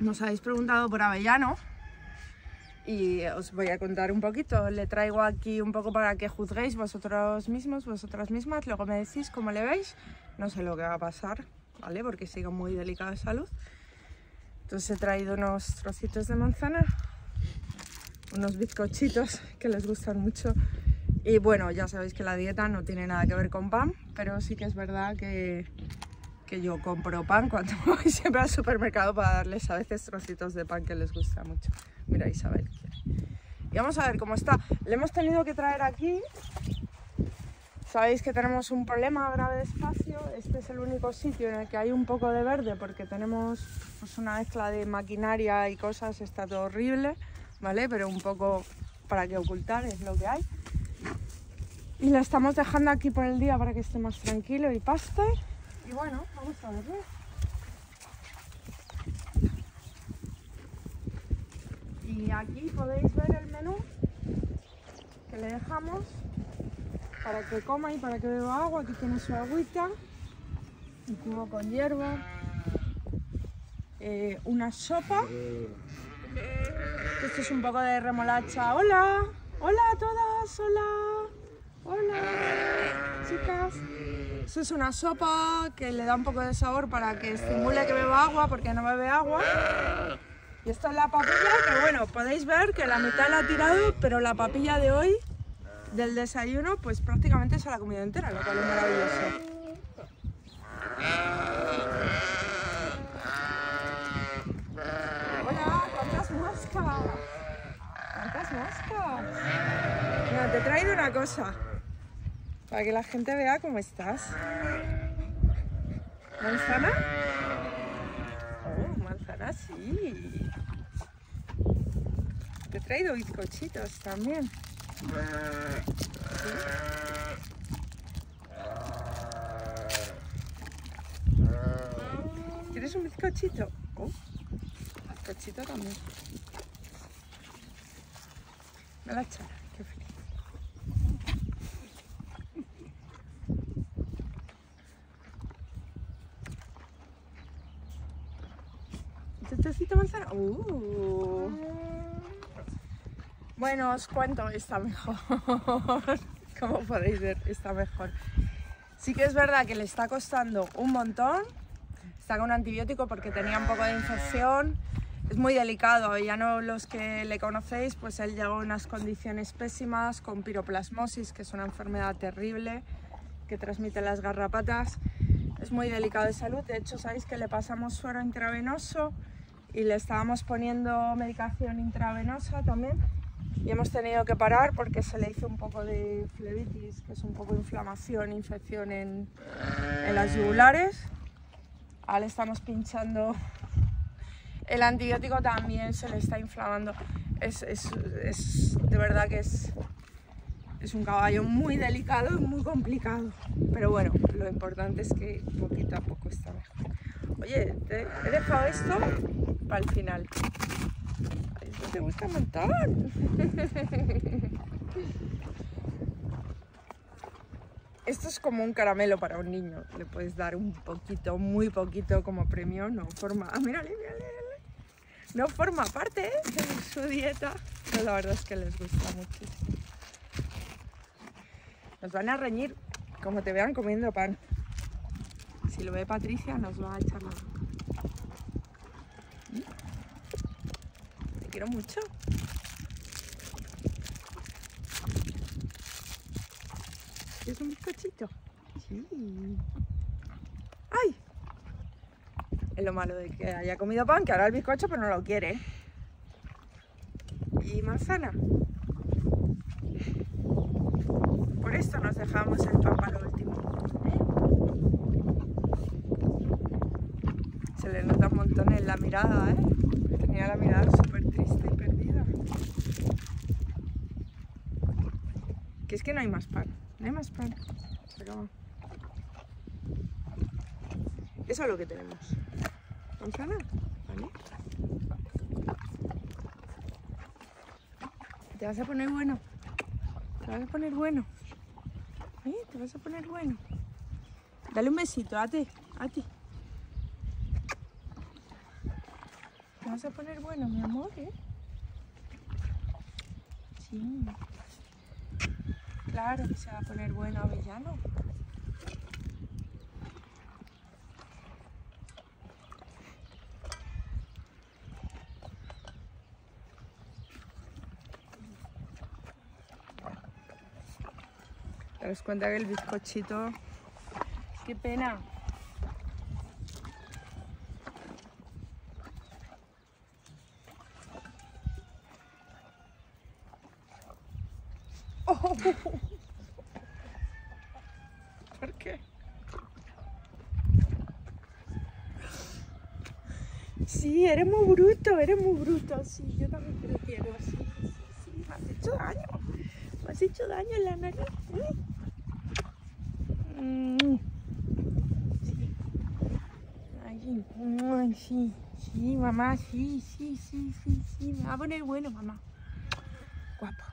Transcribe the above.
Nos habéis preguntado por avellano y os voy a contar un poquito. Le traigo aquí un poco para que juzguéis vosotros mismos, vosotras mismas. Luego me decís cómo le veis. No sé lo que va a pasar, ¿vale? Porque sigue muy delicado de salud. Entonces he traído unos trocitos de manzana, unos bizcochitos que les gustan mucho. Y bueno, ya sabéis que la dieta no tiene nada que ver con pan, pero sí que es verdad que, que yo compro pan cuando voy siempre al supermercado para darles a veces trocitos de pan que les gusta mucho. Mira Isabel. Y vamos a ver cómo está. Le hemos tenido que traer aquí. Sabéis que tenemos un problema grave de espacio. Este es el único sitio en el que hay un poco de verde porque tenemos pues, una mezcla de maquinaria y cosas. Está todo horrible, ¿vale? Pero un poco para que ocultar es lo que hay. Y la estamos dejando aquí por el día para que esté más tranquilo y paste. Y bueno, vamos a verlo. Y aquí podéis ver el menú que le dejamos para que coma y para que beba agua. Aquí tiene su agüita, un cubo con hierba, eh, una sopa. Esto es un poco de remolacha. Hola, hola a todas, hola, hola, chicas. Esto es una sopa que le da un poco de sabor para que estimule que beba agua porque no bebe agua. Y esta es la papilla, que bueno, podéis ver que la mitad la ha tirado, pero la papilla de hoy, del desayuno, pues prácticamente se la ha comido entera, lo cual es maravilloso. Hola, ¿cuántas moscas? ¿Cuántas moscas? Mira, te he traído una cosa, para que la gente vea cómo estás. ¿Manzana? Oh, manzana sí. Te he traído bizcochitos también. ¿Quieres un bizcochito? Oh, bizcochito también. Me la echara, qué feliz. ¿Un trocito de manzana? Uh. Bueno, os cuento, está mejor. Como podéis ver, está mejor. Sí que es verdad que le está costando un montón. Está con antibiótico porque tenía un poco de infección. Es muy delicado. Ya no los que le conocéis, pues él llegó en unas condiciones pésimas con piroplasmosis, que es una enfermedad terrible que transmite las garrapatas. Es muy delicado de salud. De hecho, sabéis que le pasamos suero intravenoso y le estábamos poniendo medicación intravenosa también y hemos tenido que parar porque se le hizo un poco de flebitis, que es un poco inflamación, infección en, en las yugulares. Ahora le estamos pinchando el antibiótico también se le está inflamando. Es, es, es de verdad que es, es un caballo muy delicado y muy complicado. Pero bueno, lo importante es que poquito a poco está mejor. Oye, te he dejado esto para el final. Esto te gusta un montón. Esto es como un caramelo para un niño. Le puedes dar un poquito, muy poquito como premio. No forma. Ah, mírale, mírale. No forma parte ¿eh? de su dieta. Pero la verdad es que les gusta mucho. Nos van a reñir como te vean comiendo pan. Si lo ve Patricia, nos va a echar la. Te quiero mucho. ¿Quieres un bizcochito? Sí. ¡Ay! Es lo malo de que haya comido pan, que ahora el bizcocho pero no lo quiere. ¿Y manzana? Por esto nos dejamos el pan para lo último. Se le nota un montón en la mirada, ¿eh? Tenía la mirada súper triste y perdida. Que es que no hay más pan. No hay más pan. Se acabó. Eso es lo que tenemos. Manzana, ¿vale? Te vas a poner bueno. Te vas a poner bueno. ¿Eh? Te vas a poner bueno. Dale un besito, a ti, a ti. vas a poner bueno, mi amor, ¿eh? Sí. Claro que se va a poner bueno, Avellano. Das cuenta que el bizcochito... Qué pena. Oh. ¿Por qué? Sí, eres muy bruto, eres muy bruto. Sí, yo también te lo. Sí, sí, sí, me has hecho daño. Me has hecho daño en la nariz. 嗯，是，哎，是，嗯，是，是，妈妈，是，是，是，是，是，阿婆那里闻的妈妈，乖宝。